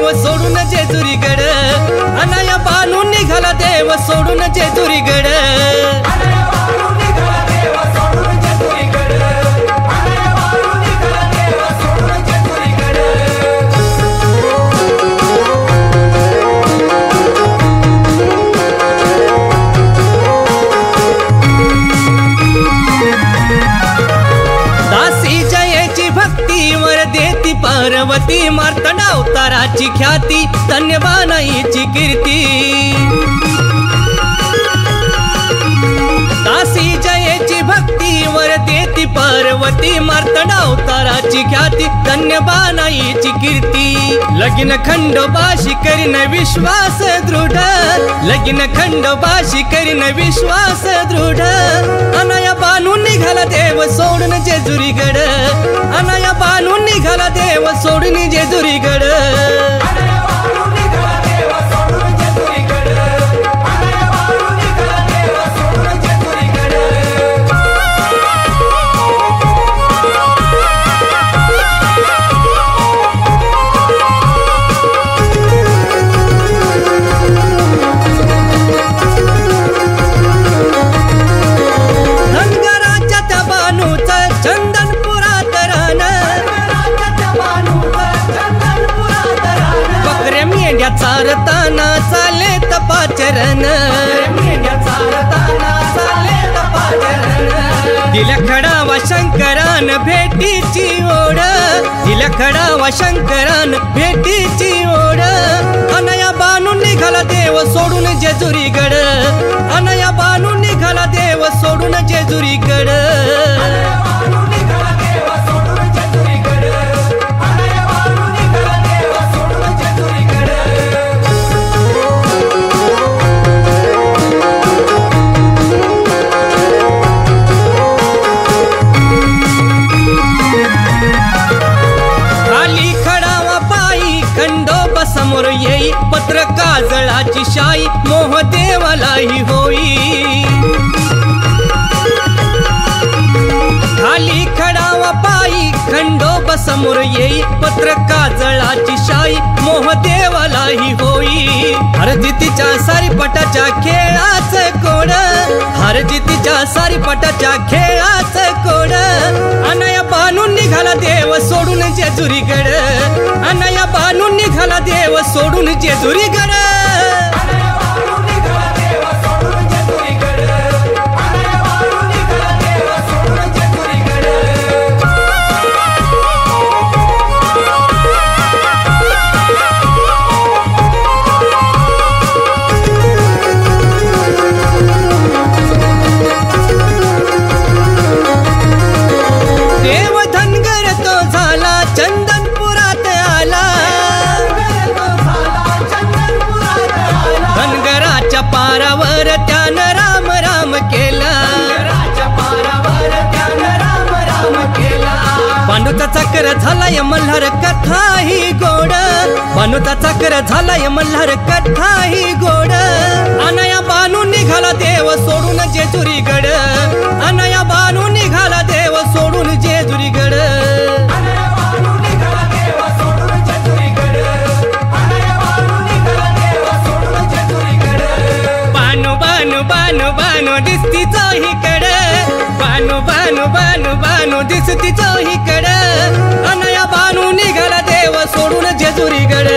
देव सोडून जेजुरी गड अनाया बालून निघाला देव सोडून जेजुरी गड पार्वती मारताना अवताराची ख्याती धन्यवानाईची कीर्ती. दासी जयेची भक्ती वर देती पार्वती मार्तंड अवताराची ख्याती धन्यबानाईची कीर्ती. लगीन खंडोबाशी करीन विश्वास दृढ. लगीन खंडोबाशी करीन विश्वास दृढ. अनया बानून निघाला देव सोडून जेजुरीगड. अनया बानून निघाला देव सोडून जेजुरीगड. चारताना चाले तपाचरण. दिल्या खडावा शंकरान भेटीची ओढ. दिल्या खडावा शंकरान भेटीची ओढ. अनया बानून निघाला देव सोडून जेजुरीगड. अनया बानून निघाला देव सोडून जेजुरीगड. पत्र काजळाची शाई मोह देवालाही होई. खाली खडावा पायी खंडोबा समोर येई. पत्र काजळाची शाई मोह देवालाही होई. हरजितीच्या सारीपटाच्या खेळाच कोण हरजितीच्या सारीपटाच्या खेळाच कोण अनया बानून निघाला देव सोडून जेजुरीगड अनया बानून निघाला देव सोडून जेजुरीगड देव बांडूचा चक्र झालाय मल्हार कथा ही गोड. बांडूचा चक्र झालाय मल्हार कथा ही गोड. अनया बानू निघाला देव सोडून जेजुरीगड अनया बानू निघाला देव सोडून जेजुरीगड बानू बानू बानू बानू दिसती चोही कड बानू बानू बानू बानू दिसती चोही कड अनया बानू निघाला देव सोडून जेजुरीगड